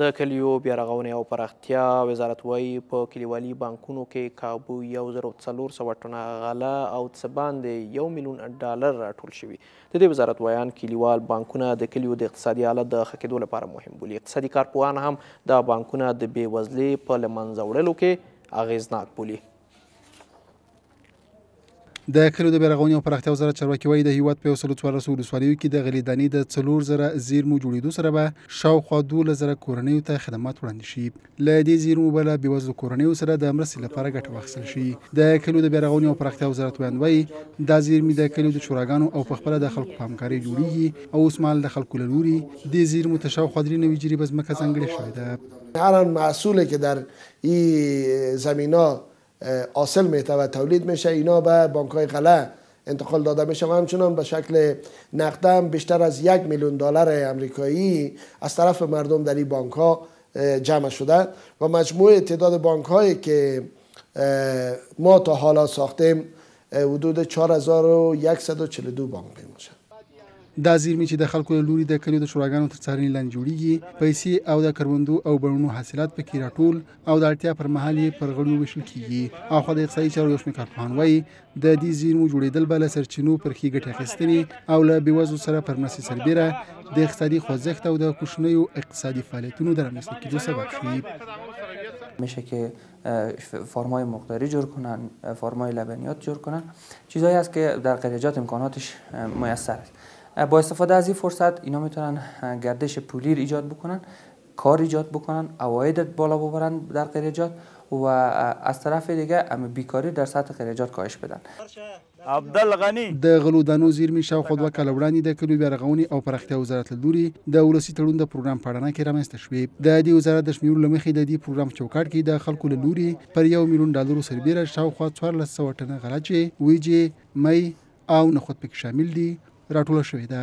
د کلیو بیارغونې او پراختیا وزارت وایي په کلیوالي بانکونو کې کابو یو زر څلور سوه ټنه غله او څه باندې یو میلیون ډالر راټول شوي د دې وزارت ویان کلیوال بانکونه د کلیو د اقتصادي حالت د ښه کېدو لپاره مهم بولي اقتصادي کارپوهان هم دا بانکونه د بېوزلۍ په له منځه وړلو کې اغېزناک بولي د کلیو د بیارغونې او پراختیا وزارت چارواکي وایي د هیواد په یو سلو څوارلسو ولسوالیو کې د غلې دانې د څلور زره زیرمو جوړېدو سره به شاوخوا دوولس زره کورنیو ته خدمات وړاندې شي له دې زیرمو به له بېوزلو کورنیو سره د مرستې لپاره ګټه واخیستل شي د کلیو د بیارغونې او پراختیا وزارت ویاند وایي دا زیرمې د کلیو د شوراګانو او په خپله د خلکو په همکارۍ جوړېږي او اوس مهال د خلکو له لوري دې زیرمو ته شاوخوا درې نوي جریبه ځمکه ځانګړې شوې ده الان محصول که در این زمین ها آسل میته و تولید میشه اینا به بانک های غله انتقال داده میشه و همچنان به شکل نقدم بیشتر از یک میلیون دلار امریکایی از طرف مردم در این بانک ها جمع شده و مجموع تعداد بانک هایی که ما تا حالا ساختیم حدود چهار هزار و یکصد و چهل و دو بانک پیمول شد. دا زیرمې چې د خلکو له لوري د کلیو د شوراګانو تر څارنې لاندې جوړیږي، پیسې او د کروندو او بڼونو حاصلات پکې راټول او د اړتیا پر مهال یې پر غړیو ویشل کیږي. اخوا د اقتصادي چارو یو شمېر کارپوهان وایي، د دې زیرمو جوړېدل به له سرچینو پر ښې ګټې اخیستنې او له بېوزلو سره پر مرستې سربېره د اقتصادي خوځښت او د کوچنیو اقتصادي فعالیتونو د رامنځته کېدو سبب شي. میشه که که فرمای مقداری جور کنن فرمای لبنیات جور کنن چیزایی است که در قریجات امکاناتش میسر است با استفاده از این فرصت اینا میتونن گردش پولی ایجاد بکنن کار ایجاد بکنن عواید بالا ببرن در قریجات و از طرف دیگه ام بیکاری در سطح قریجات کاهش بدن عبدالغني. د غلو دانو زېرمې شاوخوا دوه کاله وړاندې د کلیو بیارغونې او پراختیا وزارت له لوري د ولسي تړون د پروګرام په اډانه کې رامنځته شوې. د دې وزارت د شمېرو له مخې د دې پروګرام په چوکاټ کې د خلکو له لوري پر یو میلیون ډالرو سربېره شاوخوا څوارلس سوه ټنه غله چې وریجې، مۍ او نخود پکې شامل دي، راټوله شوې ده.